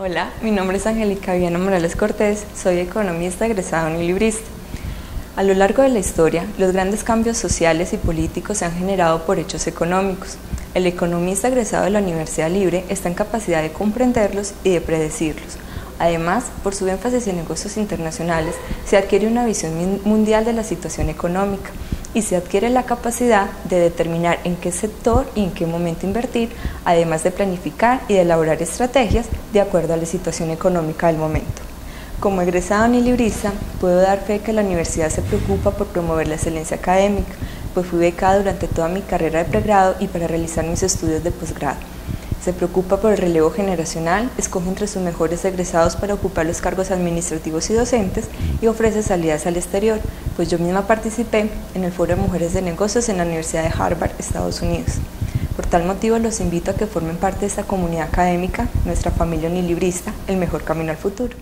Hola, mi nombre es Angélica Viana Morales Cortés, soy economista egresada librista. A lo largo de la historia, los grandes cambios sociales y políticos se han generado por hechos económicos. El economista egresado de la Universidad Libre está en capacidad de comprenderlos y de predecirlos. Además, por su énfasis en negocios internacionales, se adquiere una visión mundial de la situación económica y se adquiere la capacidad de determinar en qué sector y en qué momento invertir, además de planificar y de elaborar estrategias de acuerdo a la situación económica del momento. Como egresado ni librista, puedo dar fe que la universidad se preocupa por promover la excelencia académica, pues fui becada durante toda mi carrera de pregrado y para realizar mis estudios de posgrado. Se preocupa por el relevo generacional, escoge entre sus mejores egresados para ocupar los cargos administrativos y docentes y ofrece salidas al exterior, pues yo misma participé en el Foro de Mujeres de Negocios en la Universidad de Harvard, Estados Unidos. Por tal motivo los invito a que formen parte de esta comunidad académica, nuestra familia unilibrista, el mejor camino al futuro.